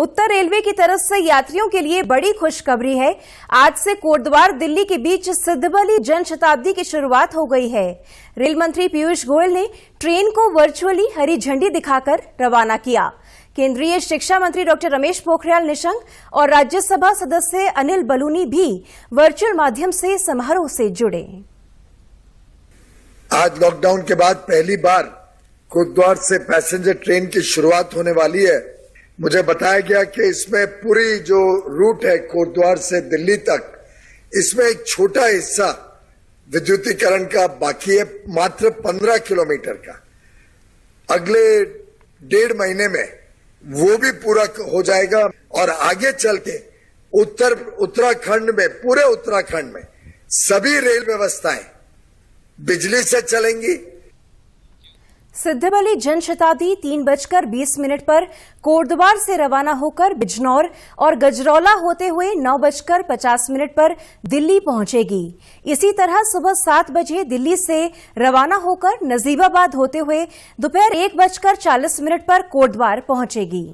उत्तर railway की तरफ़ से यात्रियों के लिए बड़ी खुशखबरी है। आज से कोटद्वार दिल्ली के बीच सिद्धबली जन शताब्दी की शुरुआत हो गई है। रेल मंत्री पीयूष गोयल ने ट्रेन को वर्चुअली हरी झंडी दिखाकर रवाना किया। केंद्रीय शिक्षा मंत्री डॉक्टर रमेश पोखरियाल निशंक और राज्यसभा सदस्य अनिल बलूनी भी वर्चुअल माध्यम से समारोह से जुड़े। आज लॉकडाउन के बाद पहली बार कोटद्वार से पैसेंजर ट्रेन की शुरुआत होने वाली है। मुझे बताया गया कि इसमें पूरी जो रूट है कोटद्वार से दिल्ली तक, इसमें एक छोटा हिस्सा विद्युतीकरण का बाकी है, मात्र पंद्रह किलोमीटर का। अगले डेढ़ महीने में वो भी पूरा हो जाएगा और आगे चल के उत्तर, उत्तराखंड में, पूरे उत्तराखंड में सभी रेल व्यवस्थाएँ बिजली से चलेंगी सिद्धबली जनशताब्दी तीन बजकर बीस मिनट पर कोटद्वार से रवाना होकर बिजनौर और गजरौला होते हुए नौ बजकर पचास मिनट पर दिल्ली पहुंचेगी। इसी तरह सुबह सात बजे दिल्ली से रवाना होकर नजीबाबाद होते हुए दोपहर एक बजकर चालीस मिनट पर कोटद्वार पहुंचेगी।